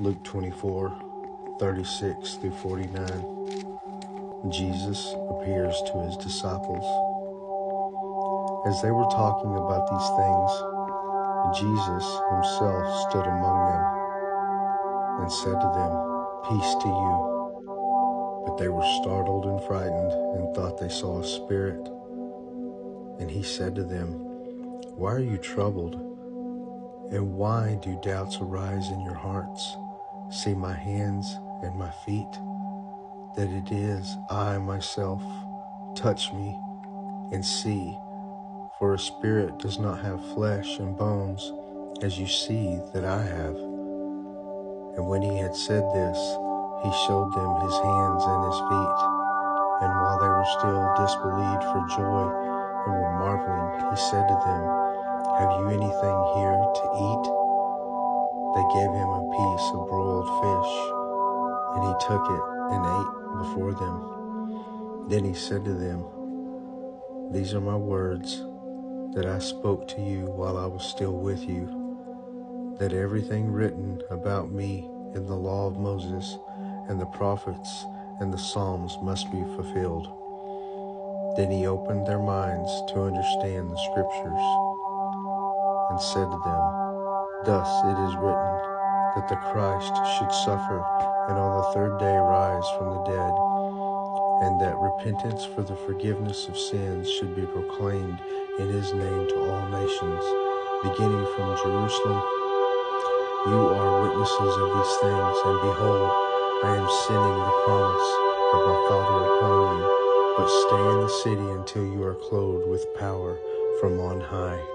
Luke 24 36 through 49. Jesus appears to his disciples. As they were talking about these things, Jesus himself stood among them and said to them, Peace to you. But they were startled and frightened and thought they saw a spirit. And he said to them, Why are you troubled? And why do doubts arise in your hearts? See my hands and my feet, that it is I myself. Touch me and see, for a spirit does not have flesh and bones, as you see that I have. And when he had said this, he showed them his hands and his feet. And while they were still disbelieved for joy and were marveling, he said to them, Have you anything here to eat? They gave him a piece of broiled fish, and he took it and ate before them. Then he said to them, These are my words that I spoke to you while I was still with you that everything written about me in the law of Moses and the prophets and the Psalms must be fulfilled. Then he opened their minds to understand the scriptures and said to them, Thus it is written that the Christ should suffer and on the third day rise from the dead, and that repentance for the forgiveness of sins should be proclaimed in his name to all nations, beginning from Jerusalem. You are witnesses of these things, and behold, I am sending the promise of my Father upon you. But stay in the city until you are clothed with power from on high.